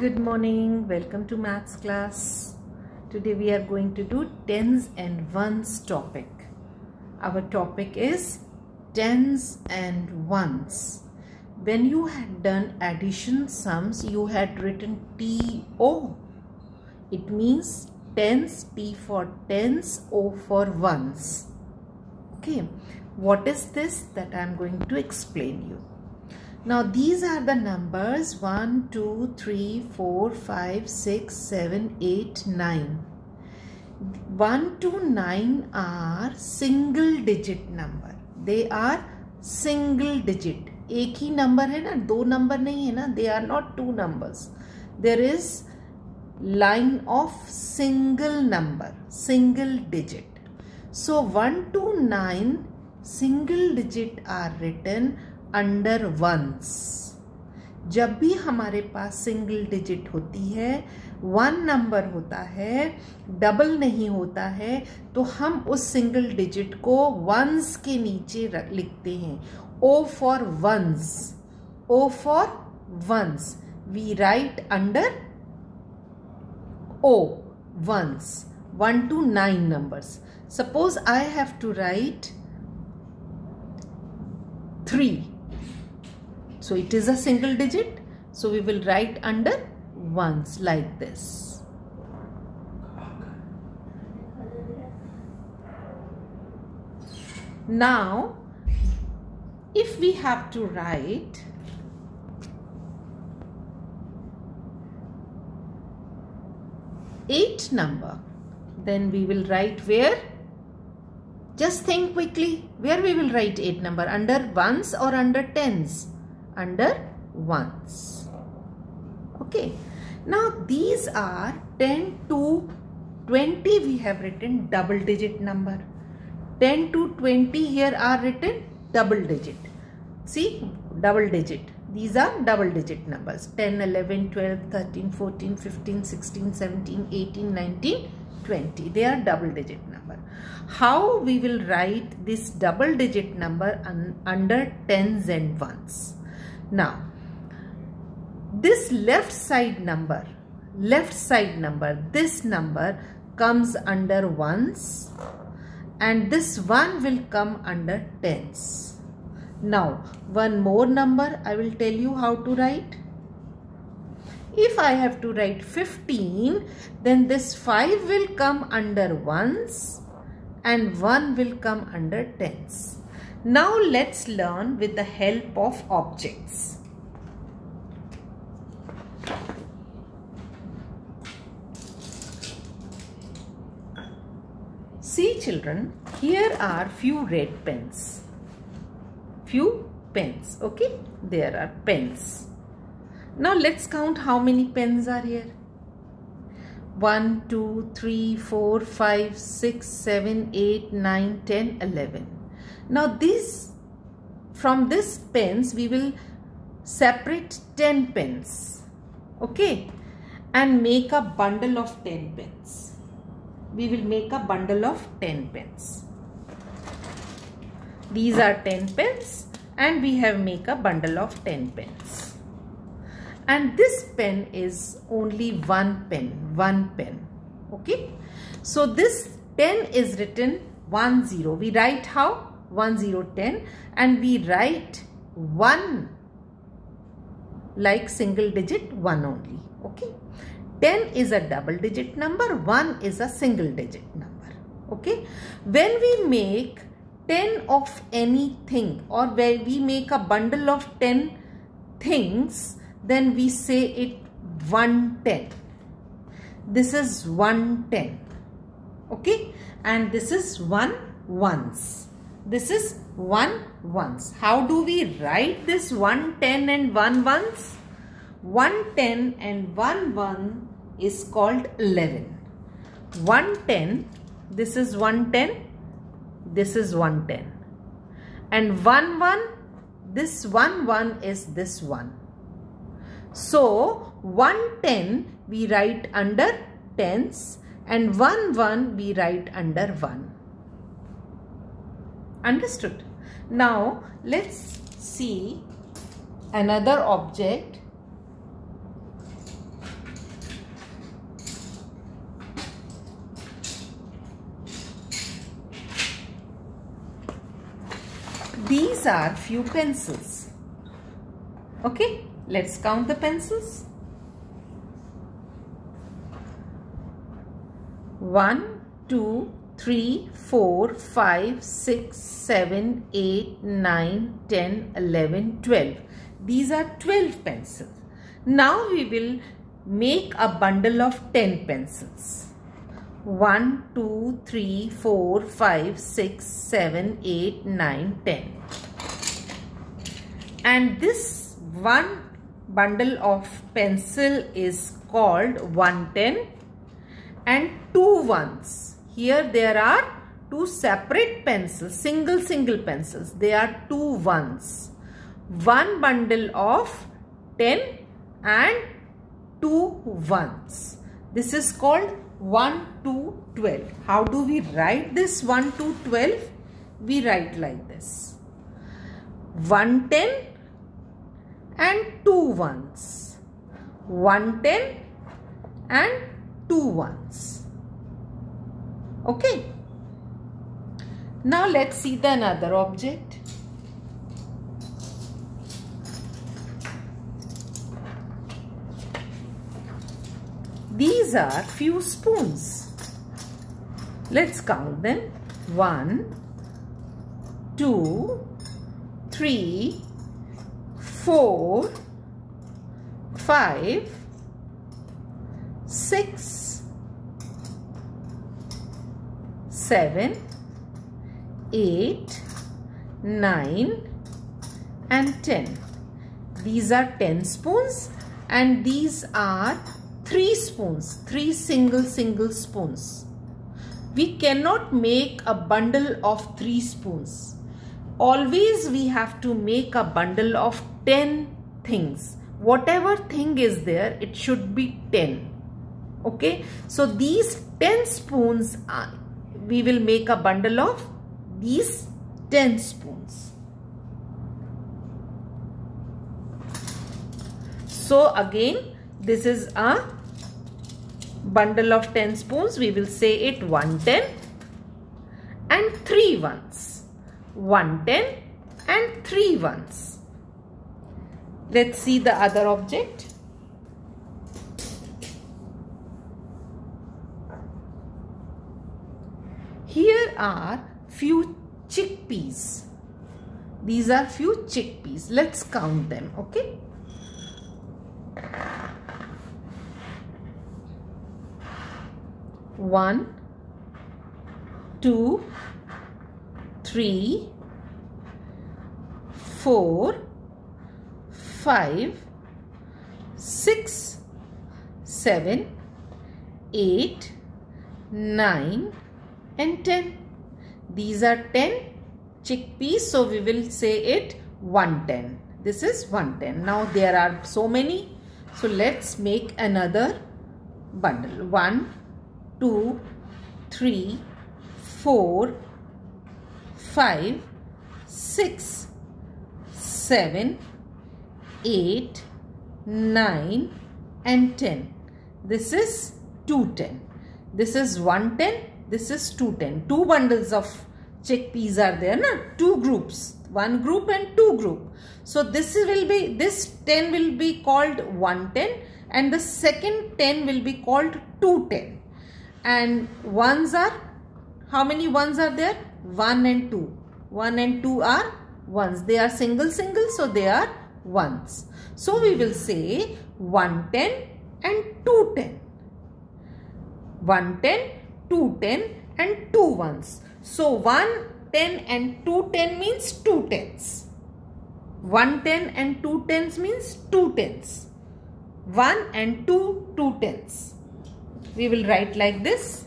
Good morning, welcome to maths class. Today we are going to do tens and ones topic. Our topic is tens and ones. When you had done addition sums, you had written TO. It means tens, T for tens, O for ones. Okay, what is this that I am going to explain you. Now these are the numbers 1, 2, 3, 4, 5, 6, 7, 8, 9. 1 to 9 are single digit number. They are single digit. एक ही number है ना दो number नहीं है ना they are not two numbers there is line of single number single digit so one two nine single digit are written under ones. जब भी हमारे पास सिंगल डिजिट होती है, वन नंबर होता है, डबल नहीं होता है तो हम उस सिंगल डिजिट को वंस के नीचे लिखते हैं। O for ones. O for ones. We write under O ones. One to nine numbers. Suppose I have to write three. So it is a single digit. So we will write under ones like this. Now, if we have to write eight number, then we will write where? Just think quickly, where we will write 8 number, under ones or under tens? Under ones. Okay. Now these are 10 to 20 we have written double digit number. 10 to 20 here are written double digit. See double digit. These are double digit numbers 10, 11, 12, 13, 14, 15, 16, 17, 18, 19, 20. They are double digit number. How we will write this double digit number un under tens and ones? Now, this left side number, left side number, this number comes under ones and this one will come under tens. Now, one more number I will tell you how to write. If I have to write 15, then this 5 will come under ones and 1 will come under tens. Now let's learn with the help of objects. See children, here are few red pens. Few pens, okay? There are pens. Now let's count how many pens are here. 1, 2, 3, 4, 5, 6, 7, 8, 9, 10, 11. Now this, from this pens we will separate 10 pens, okay, and make a bundle of 10 pens. We will make a bundle of 10 pens. These are 10 pens and we have make a bundle of 10 pens. And this pen is only one pen, one pen, okay. So this pen is written 1 0. We write how? 1010 and we write 1 like single digit 1 only okay? 10 is a double digit number 1 is a single digit number okay? When we make 10 of anything or when we make a bundle of 10 things then we say it 110 this is 110 okay? And this is 1 ones this is 1 ones. How do we write this 110 and 1 ones? 110 and 1 1 is called 11. 110, this is 110, this is 110. And 1 1, this 1 1 is this one. So 110 we write under tens and 1 1 we write under 1. Understood? Now, let's see another object. These are few pencils. Okay let's count the pencils. One, two, three, four, five, six, seven, eight, nine, ten, eleven, twelve. These are 12 pencils. Now we will make a bundle of 10 pencils. 1, 2, 3, 4, 5, 6, 7, 8, 9, 10. And this one bundle of pencil is called 110 and two ones. Here there are two separate pencils, single single pencils. They are two ones. One bundle of 10 and two ones. This is called 1 to 12. How do we write this 1 to 12? We write like this. 110 and 2 ones. 110 and 2 ones. Okay. Now let's see the another object. These are few spoons. Let's count them. One, two, three, four, five, six, seven, eight, nine, and 10. These are 10 spoons and these are three spoons, three single single spoons. We cannot make a bundle of three spoons. Always we have to make a bundle of 10 things. Whatever thing is there, it should be 10. Okay, so these 10 spoons, are, we will make a bundle of these 10 spoons. So again, this is a bundle of 10 spoons, we will say it 110 and 3 ones. 110 and 3 ones. Let's see the other object. Here are few chickpeas. These are few chickpeas. Let's count them, okay? one, two, three, four, five, six, seven, eight, nine, and 10. These are 10 chickpeas. So we will say it 110. This is 110. Now there are so many. So let's make another bundle. 1, two, three, four, five, six, seven, eight, nine, and 10. This is 210. This is 110. This is 210. Two bundles of chickpeas are there. Na? Two groups. One group and two group. So this will be, this 10 will be called 110 and the second 10 will be called 210 and ones are how many ones are there 1 and 2 1 and 2 are ones they are single single so they are ones so we will say 110 and 210 110 210 and 2 ones so 110 and 210 means 2 tens 110 and 2 tens means 2 tens 1 and 2 2 tens we will write like this.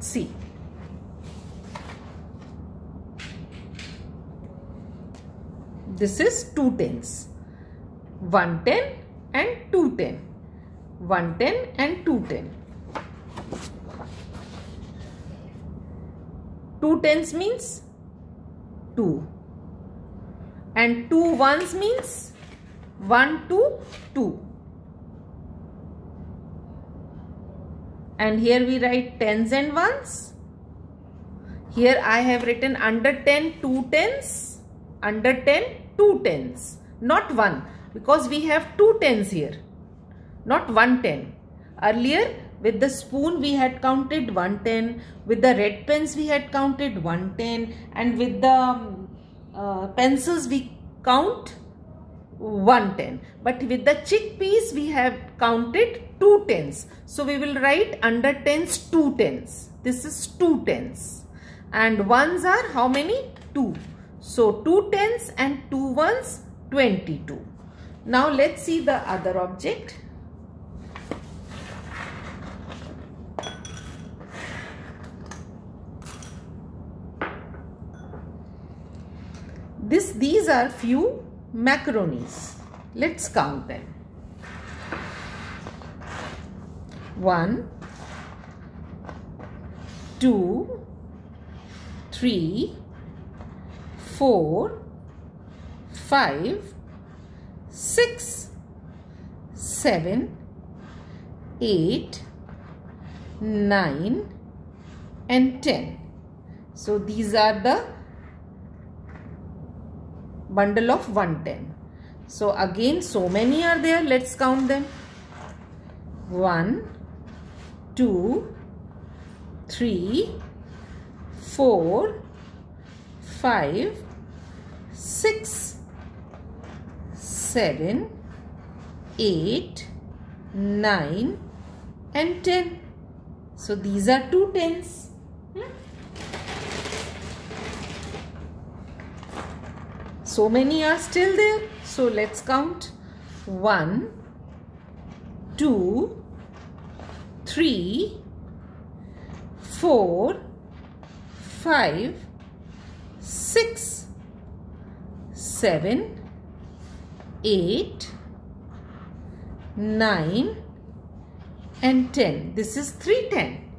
See. This is two tens. 110 and 210. 110 and 210. Two tens means 2 and two ones means 1 2 2 and here we write tens and ones. Here I have written under 10 two tens, under 10 two tens, not one because we have two tens here, not one ten. Earlier with the spoon we had counted 110, with the red pens we had counted 110 and with the um, uh, pencils we count 110 but with the chickpeas we have counted two tens. So we will write under tens two tens. This is two tens. And ones are how many? Two. So two tens and two ones 22 now let's see the other object this these are few macaronis. Let's count them. 1, 2, 3, 4, 5, 6, 7, 8, 9 and 10. So these are the bundle of 110. So again so many are there. Let's count them. 1, 2, 3, 4, 5, 6, 7, 8, 9 and 10. So these are two tens. Hmm? So many are still there. So let's count. 1, 2, 3, 4, 5, 6, 7, 8, 9 and 10. This is 310.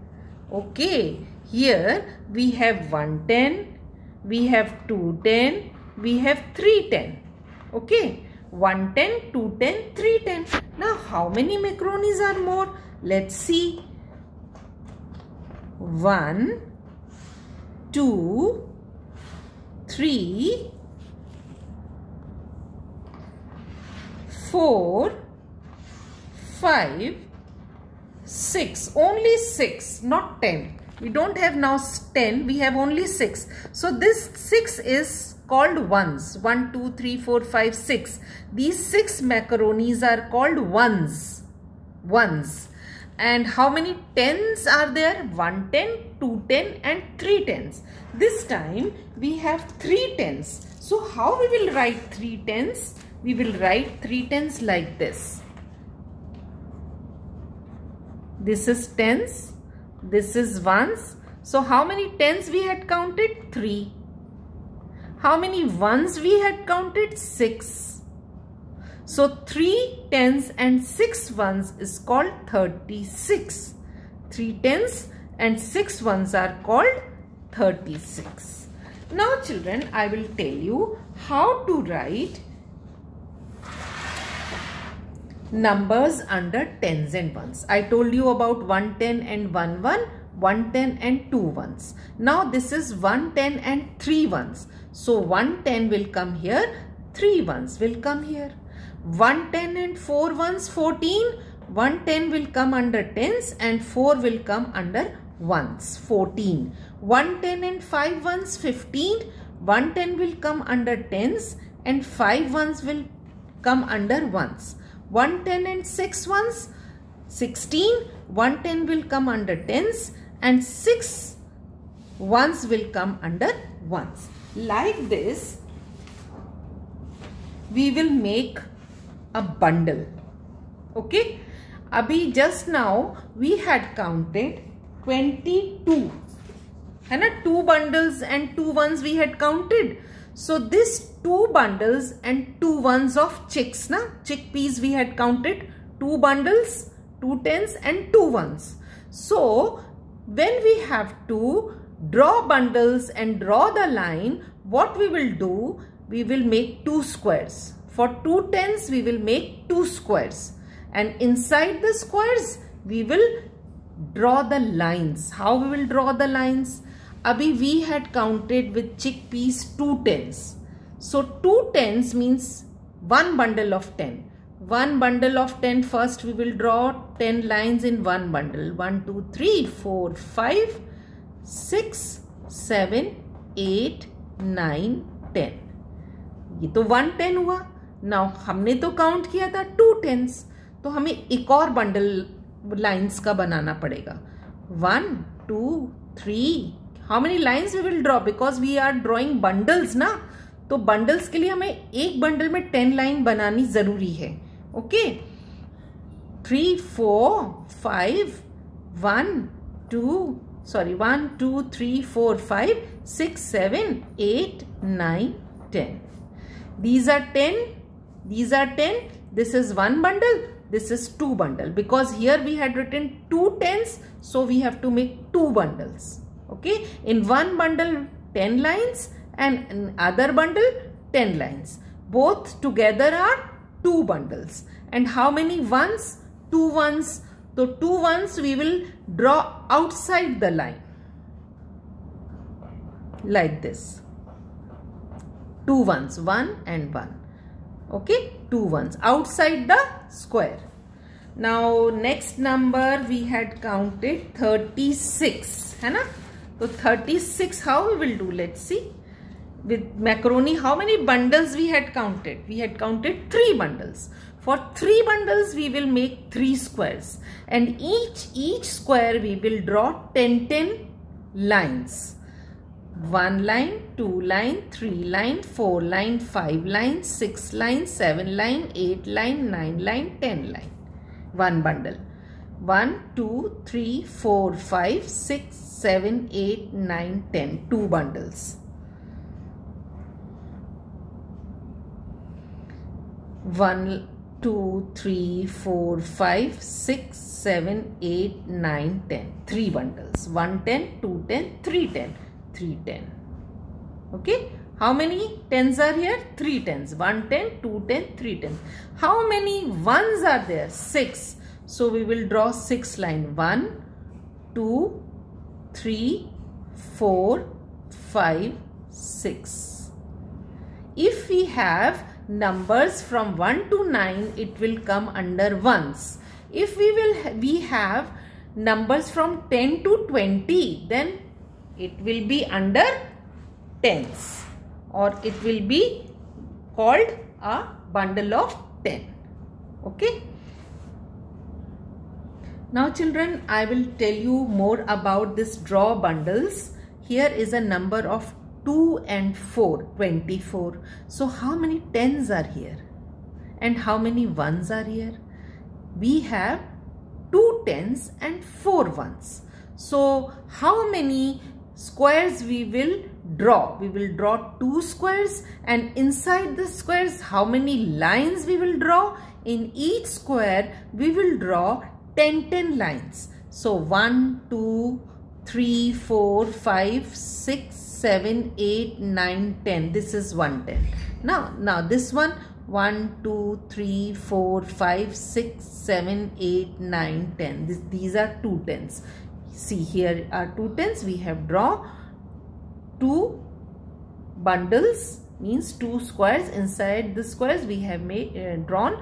Okay. Here we have 110, we have 210, we have 310 okay 110 210 310 now how many macaronis are more let's see 1 2 3 4 5 6 only 6 not 10 we don't have now 10 we have only 6 so this 6 is called ones. 1 2 3 4 5 6 these six macaronis are called ones. Ones. And how many tens are there? 110 210 and 3 tens. This time we have 3 tens. So how we will write 3 tens we will write 3 tens like this this is tens this is ones so how many tens we had counted 3 how many ones we had counted? 6. So 3 tens and 6 ones is called 36. 3 tens and 6 ones are called 36. Now children, I will tell you how to write numbers under tens and ones. I told you about 110 and 1 1, 110 and 2 ones. Now this is 110 and 3 ones. So 110 will come here, 3 ones will come here. 110 and 4 ones 14, 110 will come under tens and 4 will come under ones 14. 110 and 5 ones 15, 110 will come under tens and 5 ones will come under ones. 110 and 6 ones 16, 110 will come under tens and 6 ones will come under ones. Like this we will make a bundle. Okay? Abhi just now we had counted 22 and two bundles and two ones we had counted so this two bundles and two ones of chicks na chickpeas we had counted two bundles two tens and two ones so when we have to draw bundles and draw the line, what we will do, we will make two squares. For two tens, we will make two squares. And inside the squares, we will draw the lines. How we will draw the lines? अभी we had counted with chickpeas two tens so two tens means one bundle of ten one bundle of ten first we will draw ten lines in one bundle one two three four five six seven eight nine ten ये तो one ten हुआ। ना हमने तो count किया था to tense तो हमें एक और बंडल लाइन्स का बनाना पड़ेगा। One two three how many lines we will draw because we are drawing bundles ना तो बंडल्स के लिए हमें एक बंडल में टेन लाइन बनानी ज़रूरी है। Okay three four five one two sorry one two three four five six seven eight nine ten these are ten these are ten this is one bundle this is two bundle because here we had written two tens so we have to make two bundles okay? In one bundle 10 lines and in other bundle 10 lines. Both together are two bundles. And how many ones? Two ones. So two ones we will draw outside the line. Like this. Two ones. One and one. Okay? Two ones. Outside the square. Now next number we had counted 36 है ना तो 36 how we will do? Let's see. With macaroni how many bundles we had counted? We had counted three bundles. For three bundles we will make three squares. And each each square we will draw 10 10 lines. One line, two line, three line, four line, five line, six line, seven line, eight line, nine line, ten line. One bundle. One, two, three, four, five, six, seven, eight, nine, ten. Two 3, 4, 5, 6, 7, 8, 9, 10. Two bundles. One, two, three, 4, 5, 6, 7, 8, 9, 10. Three bundles. One ten, two ten, three ten 310. Okay. How many tens are here? 3 tens. 1 10, 2 10, 3 10. How many ones are there? 6. So we will draw 6 line. 1, 2, 3, 4, 5, 6. If we have numbers from 1 to 9, it will come under ones. If we will we have numbers from 10 to 20, then it will be under tens or it will be called a bundle of 10 okay now children i will tell you more about this draw bundles. Here is a number of 2 and 4 24 so how many tens are here? And how many ones are here? We have two tens and four ones. So how many squares we will draw. We will draw two squares and inside the squares how many lines we will draw? In each square we will draw 10 10 lines. So 1, 2, 3, 4, 5, 6, 7, 8, 9, 10. This is 110. Now, now this one 1, 2, 3, 4, 5, 6, 7, 8, 9, 10. This, these are two tens see here are two tens we have draw two bundles means two squares inside the squares we have made uh, drawn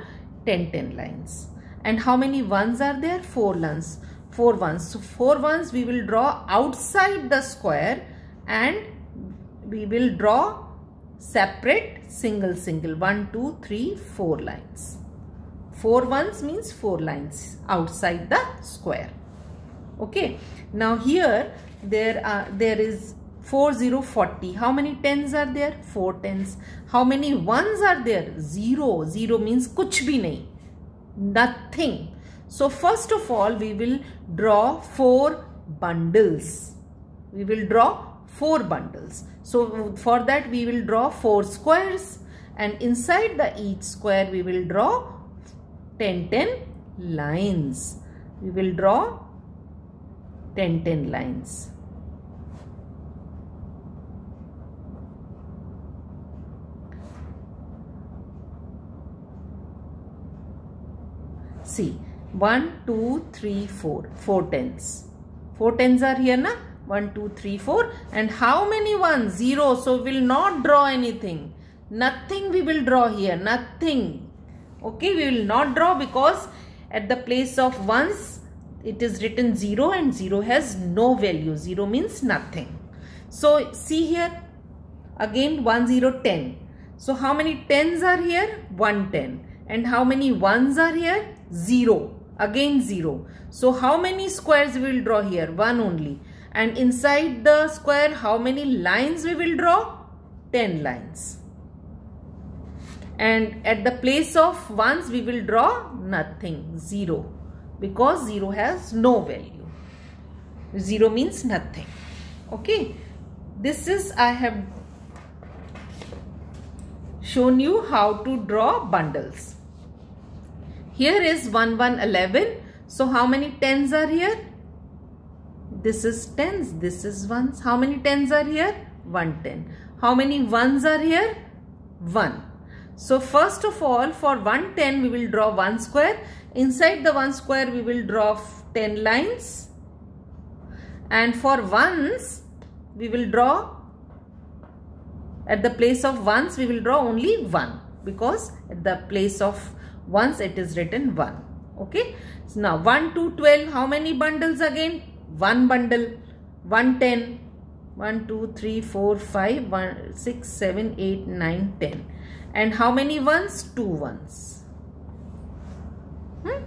10 10 lines and how many ones are there? Four ones. Four ones. So four ones we will draw outside the square and we will draw separate single single. One two three four lines. Four ones means four lines outside the square. Okay. Now here there are there is 4040 how many tens are there? Four tens. How many ones are there? Zero. Zero means kuch bhi nahi nothing. So first of all we will draw four bundles. We will draw four bundles. So for that we will draw four squares. And inside the each square we will draw 10 10 lines. We will draw 10 10 lines. See, 1, 2, 3, 4. 4 tens. 4 tens are here na? 1, 2, 3, 4. And how many ones? 0. So we will not draw anything. Nothing we will draw here. Nothing. Okay, we will not draw because at the place of ones it is written 0 and 0 has no value. 0 means nothing. So see here again 1, 0, 10. So how many tens are here? 1, 10. And how many ones are here? 0 again 0 so how many squares we will draw here? One only. And inside the square how many lines we will draw? 10 lines. And at the place of ones we will draw nothing zero. Because zero has no value. Zero means nothing. Okay? This is i have shown you how to draw bundles here is 1, 1, 11. So how many tens are here? This is tens. This is ones. How many tens are here? 1 10. How many ones are here? 1. So first of all for 110 we will draw 1 square. Inside the 1 square we will draw 10 lines. And for ones we will draw at the place of ones we will draw only 1 because at the place of once it is written 1 okay? So now 1 to 12 how many bundles again? One bundle. 110 1 2 3 4 5 1 6 7 8 9 10 and how many ones? Two ones. Hmm?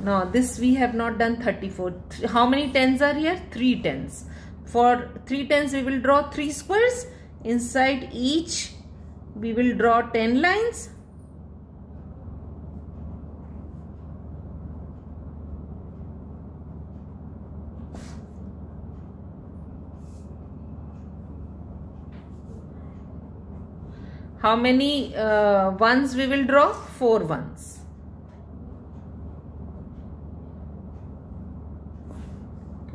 now this we have not done 34 how many tens are here? Three tens. For three tens we will draw three squares. Inside each we will draw 10 lines How many uh, ones we will draw? Four ones.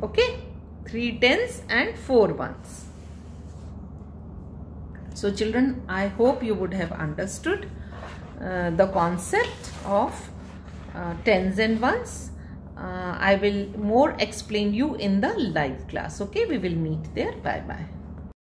Okay, three tens and four ones. So children, I hope you would have understood uh, the concept of uh, tens and ones. Uh, I will more explain you in the live class. Okay, we will meet there. Bye bye.